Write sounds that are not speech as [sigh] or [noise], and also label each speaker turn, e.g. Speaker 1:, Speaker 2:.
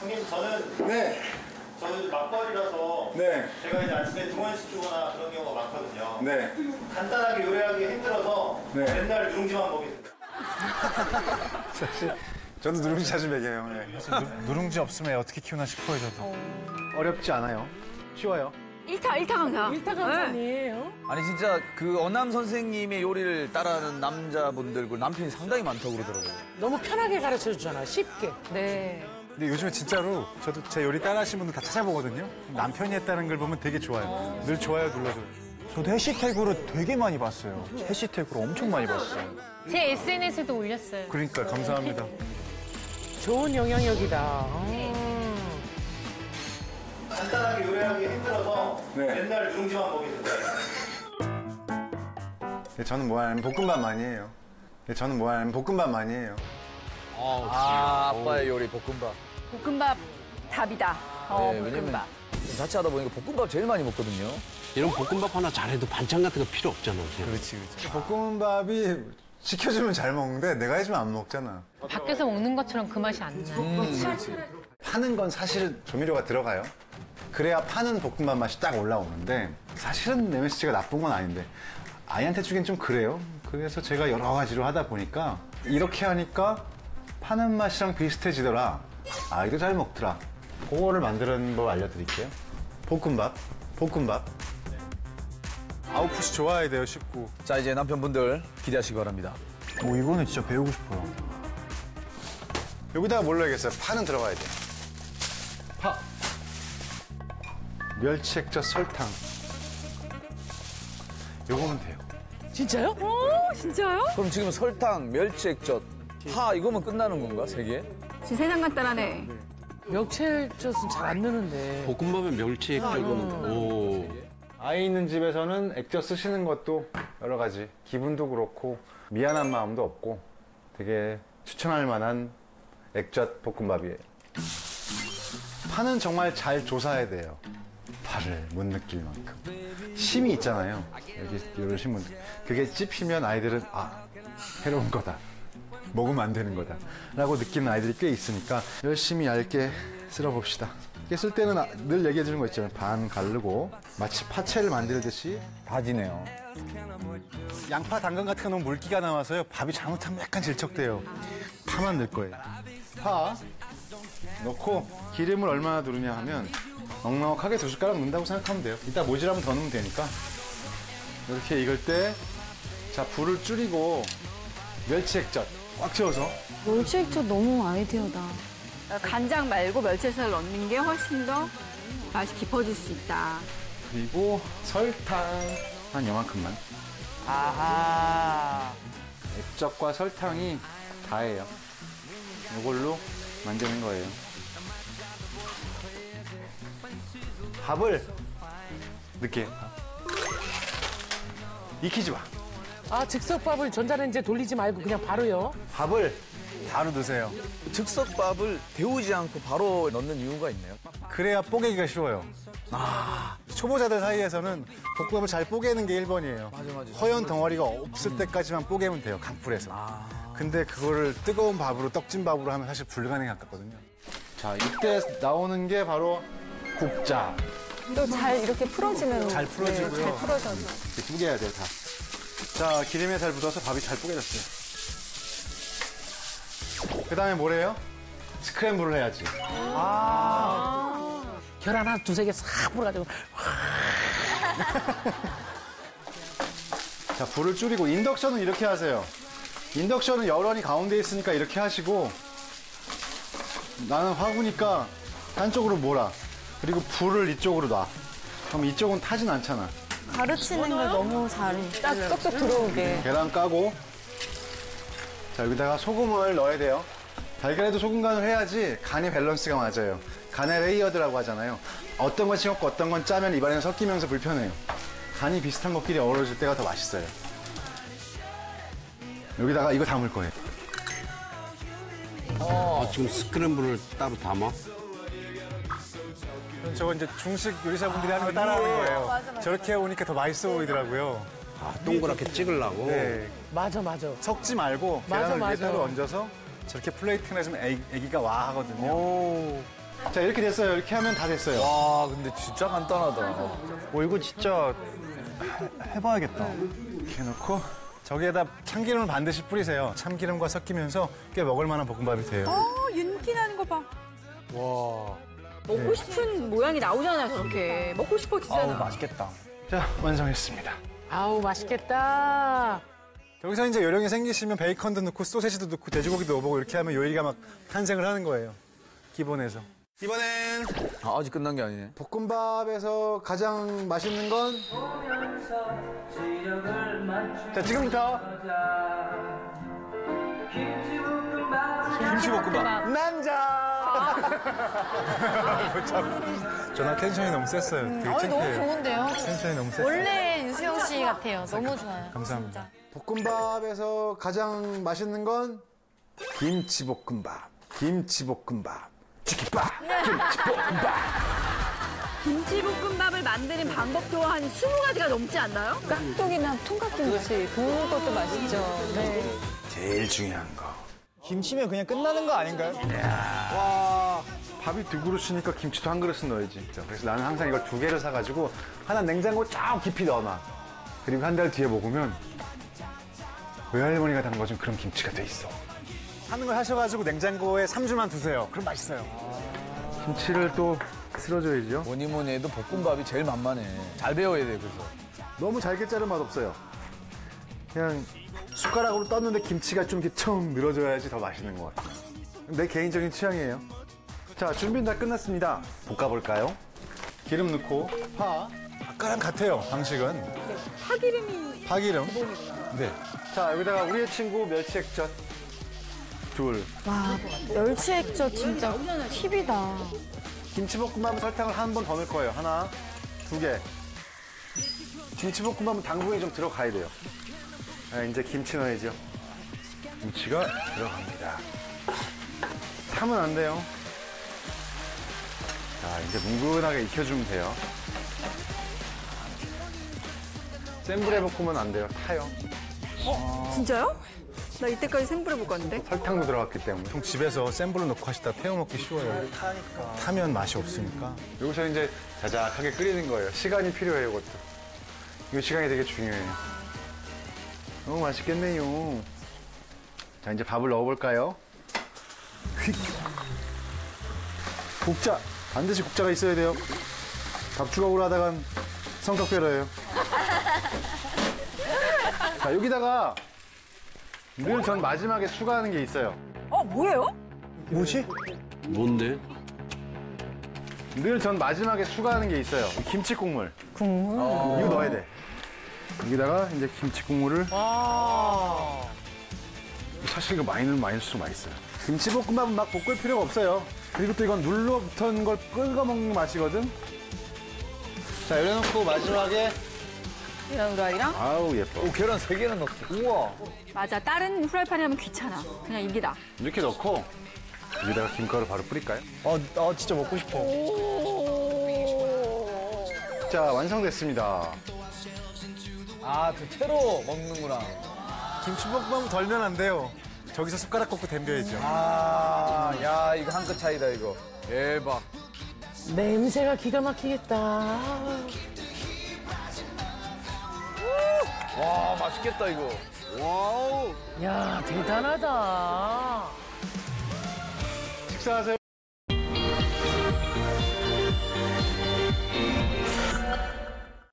Speaker 1: 형님 저는
Speaker 2: 네,
Speaker 1: 저는 맞벌이라서
Speaker 2: 네,
Speaker 1: 제가 이제 아침에 등원식 주거나 그런 경우가 많거든요.
Speaker 2: 네.
Speaker 1: 간단하게 요리하기 힘들어서
Speaker 2: 네.
Speaker 1: 맨날 누룽지만 먹게 됩니다.
Speaker 2: 사실 저도 누룽지 자주 먹여요. 네. 누룽지 없으면 어떻게 키우나 싶어요, 저도. 어렵지 않아요. 쉬워요.
Speaker 3: 일타 일타 강사.
Speaker 4: 일타 강사님이에요?
Speaker 5: 아니 진짜 그 어남 선생님의 요리를 따라하는 남자분들 그 남편이 상당히 많다고 그러더라고요.
Speaker 4: 너무 편하게 가르쳐 주잖아, 쉽게.
Speaker 3: 네.
Speaker 2: 근데 요즘에 진짜로 저도 제 요리 따라하시는 분들 다 찾아보거든요. 남편이 했다는 걸 보면 되게 좋아요. 늘 좋아요 눌러줘요. 저도 해시태그로 되게 많이 봤어요. 해시태그로 엄청 많이 봤어요.
Speaker 6: 제 SNS에도 올렸어요.
Speaker 2: 그러니까 감사합니다.
Speaker 4: 좋은 영향력이다. 음.
Speaker 1: 간단하게 요리하기 힘들어서
Speaker 2: 네.
Speaker 1: 맨날 누룽지만 먹게 됩니다.
Speaker 2: 네, 저는 뭐 하냐면 볶음밥 많이 해요. 네, 저는 뭐 하냐면 볶음밥 많이 해요.
Speaker 5: 아 아빠의 요리 볶음밥.
Speaker 3: 볶음밥 답이다. 어,
Speaker 5: 네, 왜냐면
Speaker 3: 볶음밥.
Speaker 5: 자취하다 보니까 볶음밥 제일 많이 먹거든요.
Speaker 7: 이런 볶음밥 하나 잘해도 반찬 같은 거 필요 없잖아. 그냥.
Speaker 2: 그렇지, 그렇지. 볶음밥이 시켜주면 잘 먹는데 내가 해주면 안 먹잖아.
Speaker 6: 밖에서 먹는 것처럼 그 맛이 안 나.
Speaker 2: 파는 건 사실은 조미료가 들어가요. 그래야 파는 볶음밥 맛이 딱 올라오는데 사실은 MSG가 나쁜 건 아닌데 아이한테 주긴 좀 그래요. 그래서 제가 여러 가지로 하다 보니까 이렇게 하니까 파는 맛이랑 비슷해지더라. 아이도 잘 먹더라. 그거를 만드는 법 알려드릴게요. 볶음밥, 볶음밥. 아웃풋이 좋아야 돼요, 쉽고.
Speaker 5: 자 이제 남편분들 기대하시기 바랍니다.
Speaker 2: 오, 이거는 진짜 배우고 싶어요. 여기다가 뭘 넣어야겠어요? 파는 들어가야 돼. 파. 멸치 액젓 설탕. 요거면 돼요.
Speaker 4: 진짜요?
Speaker 3: 오, 진짜요?
Speaker 5: 그럼 지금 설탕, 멸치 액젓, 파 이거면 끝나는 건가 세 개?
Speaker 3: 진짜 세상 간단하네.
Speaker 4: 멸치젓은 잘 안 넣는데.
Speaker 7: 볶음밥에 멸치 액젓은 오.
Speaker 2: 아이 있는 집에서는 액젓 쓰시는 것도 여러 가지 기분도 그렇고 미안한 마음도 없고 되게 추천할 만한 액젓 볶음밥이에요. 파는 정말 잘 조사해야 돼요. 파를 못 느낄 만큼. 심이 있잖아요. 여기 이러신 분들. 그게 찝히면 아이들은 아 해로운 거다. 먹으면 안 되는 거다. 라고 느끼는 아이들이 꽤 있으니까 열심히 얇게 쓸어 봅시다. 이게 쓸 때는 아- 늘 얘기해 주는 거 있잖아요. 반 가르고 마치 파채를 만들듯이
Speaker 5: 다지네요.
Speaker 2: 양파, 당근 같은 거 너무 물기가 나와서요. 밥이 잘못하면 약간 질척돼요. 파만 넣을 거예요. 파 넣고 기름을 얼마나 두르냐 하면 넉넉하게 두 숟가락 넣는다고 생각하면 돼요. 이따 모질하면 더 넣으면 되니까. 이렇게 익을 때, 자, 불을 줄이고 멸치 액젓 꽉 채워서
Speaker 8: 멸치액젓 너무 아이디어다.
Speaker 3: 간장 말고 멸치살을 넣는 게 훨씬 더 맛이 깊어질 수 있다.
Speaker 2: 그리고 설탕 한 요만큼만.
Speaker 4: 아하.
Speaker 2: 액젓과 설탕이 다예요. 이걸로 만드는 거예요. 밥을 넣게 익히지 마.
Speaker 4: 아, 즉석밥을 전자레인지에 돌리지 말고 그냥 바로요.
Speaker 2: 밥을 바로 넣으세요.
Speaker 5: 즉석밥을 데우지 않고 바로 넣는 이유가 있나요?
Speaker 2: 그래야 뽀개기가 쉬워요. 아, 초보자들 사이에서는 볶음밥을 잘 뽀개는 게 1번이에요.
Speaker 5: 맞아, 맞아.
Speaker 2: 허연 덩어리가 없을 때까지만 뽀개면 돼요, 강불에서. 근데 그거를 뜨거운 밥으로, 떡진 밥으로 하면 사실 불가능에 가깝거든요. 자, 이때 나오는 게 바로 국자.
Speaker 8: 또 잘 이렇게 풀어지면
Speaker 2: 잘 풀어지고요.
Speaker 8: 네, 잘 풀어져서.
Speaker 2: 이렇게 뽀개야 돼요, 다. 자, 기름에 잘 묻어서 밥이 잘 뽀개졌어요. 그 다음에 뭐래요? 스크램블을 해야지.
Speaker 4: 계란 하나 두세 개싹 풀어가지고.
Speaker 2: 자, 불을 줄이고 인덕션은 이렇게 하세요. 인덕션은 열원이 가운데 있으니까 이렇게 하시고 나는 화구니까 한쪽으로 몰아. 그리고 불을 이쪽으로 놔. 그럼 이쪽은 타진 않잖아.
Speaker 8: 가르치는 걸 너무 잘해. 딱 쏙쏙 들어오게.
Speaker 2: 계란 까고 자, 여기다가 소금을 넣어야 돼요. 달걀에도 소금 간을 해야지 간이 밸런스가 맞아요. 간의 layered라고 하잖아요. 어떤 건 싱겁고 어떤 건 짜면 입안에 섞이면서 불편해요. 간이 비슷한 것끼리 어우러질 때가 더 맛있어요. 여기다가 이거 담을 거예요.
Speaker 7: 아, 지금 스크램블을 따로 담아?
Speaker 2: 저거 이제 중식 요리사분들이 하는 거 따라하는 거예요. 저렇게 해오니까 더 맛있어 보이더라고요.
Speaker 7: 아, 동그랗게 찍으려고?
Speaker 2: 네.
Speaker 4: 맞아, 맞아.
Speaker 2: 섞지 말고
Speaker 4: 맞아,
Speaker 2: 계란을
Speaker 4: 맞아.
Speaker 2: 위에 따로 얹어서 저렇게 플레이팅을 해주면 애기, 가와 하거든요. 자, 이렇게 됐어요. 이렇게 하면 다 됐어요.
Speaker 5: 와, 근데 진짜 간단하다.
Speaker 2: 어, 이거 진짜 해- 해봐야겠다. 이렇게 놓고 저기에다 참기름을 반드시 뿌리세요. 참기름과 섞이면서 꽤 먹을 만한 볶음밥이 돼요.
Speaker 3: 어, 윤기 나는 거 봐.
Speaker 5: 와.
Speaker 3: 먹고 싶은 모양이 나오잖아요, 저렇게. 먹고 싶어지잖아.
Speaker 1: 맛있겠다.
Speaker 2: 자, 완성했습니다.
Speaker 4: 아우 맛있겠다.
Speaker 2: 여기서 이제 요령이 생기시면 베이컨도 넣고 소세지도 넣고 돼지고기도 넣어보고 이렇게 하면 요리가 막 탄생을 하는 거예요. 기본에서. 이번엔
Speaker 5: 아, 아직 끝난 게 아니네.
Speaker 2: 볶음밥에서 가장 맛있는 건? 자, 지금부터 김치볶음밥. 남자! 전화 텐션이 너무 셌어요. 되게
Speaker 8: 어, 너무
Speaker 2: 창피해요.
Speaker 8: 좋은데요?
Speaker 2: 텐션이 너무 셌어요.
Speaker 8: 원래 유수영 씨 같아요. 너무 좋아요.
Speaker 2: 감사합니다. 볶음밥에서 가장 맛있는 건 김치볶음밥. 김치볶음밥. 치키밥. 김치볶음밥.
Speaker 3: 김치볶음밥을 만드는 방법도 한 20가지가 넘지 않나요?
Speaker 8: 깍두기나 통깍김치 그것도 맛있죠. 네.
Speaker 2: 제일 중요한 거.
Speaker 1: 김치면 그냥 끝나는 거 아닌가요?
Speaker 2: 와, 밥이 두 그릇이니까 김치도 한 그릇은 넣어야지. 그래서 나는 항상 이걸 두 개를 사가지고 하나 냉장고 쫙 깊이 넣어놔. 그리고 한 달 뒤에 먹으면 외할머니가 담가준 그런 김치가 돼 있어. 하는 걸 하셔가지고 냉장고에 3주만 두세요. 그럼 맛있어요. 김치를 또 쓸어줘야죠.
Speaker 5: 뭐니 뭐니 해도 볶음밥이 제일 만만해. 잘 배워야 돼, 그래서.
Speaker 2: 너무 잘게 자른 맛 없어요. 그냥 숟가락으로 떴는데 김치가 좀 이렇게 청 늘어져야지 더 맛있는 것 같아요. 내 개인적인 취향이에요. 자, 준비는 다 끝났습니다. 볶아볼까요? 기름 넣고 파. 아까랑 같아요, 방식은.
Speaker 3: 파기름이
Speaker 2: 파기름. 네. 자, 여기다가 우리의 친구 멸치액젓. 둘.
Speaker 8: 와, 멸치액젓 진짜 팁이다.
Speaker 2: 김치볶음밥은 설탕을 한 번 더 넣을 거예요. 하나, 두 개. 김치볶음밥은 당분이 좀 들어가야 돼요. 아, 이제 김치 넣어야죠. 김치가 들어갑니다. 타면 안 돼요. 자, 이제 뭉근하게 익혀주면 돼요. 센 불에 볶으면 안 돼요. 타요.
Speaker 3: 진짜요? 나 이때까지 생불에 볶았는데.
Speaker 2: 설탕도 들어갔기 때문에. 보통 집에서 센 불로 넣고 하시다 태워 먹기 쉬워요. 타니까. 타면 맛이 없으니까. 여기서 이제 자작하게 끓이는 거예요. 시간이 필요해요, 이것도. 이 시간이 되게 중요해요. 너무 맛있겠네요. 자, 이제 밥을 넣어볼까요? 휙. 국자. 반드시 국자가 있어야 돼요. 밥 주걱으로 하다간 성격배러예요. [laughs] 자, 여기다가 늘 전 마지막에 추가하는 게 있어요.
Speaker 3: 어, 뭐예요?
Speaker 2: 뭐지?
Speaker 7: 뭔데?
Speaker 2: 늘 전 마지막에 추가하는 게 있어요. 김치 국물. 국물? 이거 넣어야 돼. 여기다가 이제 김치 국물을. 사실 이거 많이 넣으면 많이 넣을수록 맛있어요. 김치볶음밥은 막 볶을 필요가 없어요. 그리고 또 이건 눌러 붙은 걸 끓여 먹는 맛이거든. 자, 열어놓고 마지막에.
Speaker 3: 이런 후라이랑?
Speaker 2: 아우, 예뻐.
Speaker 5: 오, 계란 세 개나 넣었어. 우와.
Speaker 3: 맞아, 다른 후라이팬에 하면 귀찮아. 그냥 이게 나.
Speaker 2: 이렇게 넣고, 여기다가 김가루 바로 뿌릴까요?
Speaker 1: 아, 아 진짜 먹고 싶어.
Speaker 2: 자, 완성됐습니다.
Speaker 5: 아, 그 채로 먹는구나.
Speaker 2: 김치볶음밥 덜면 안 돼요. 저기서 숟가락 꽂고 댐겨야죠.
Speaker 5: 아, 야, 이거 한 끗 차이다, 이거. 대박.
Speaker 4: 냄새가 기가 막히겠다.
Speaker 5: 와, 맛있겠다, 이거. 와우.
Speaker 4: 야 대단하다.
Speaker 2: 식사하세요.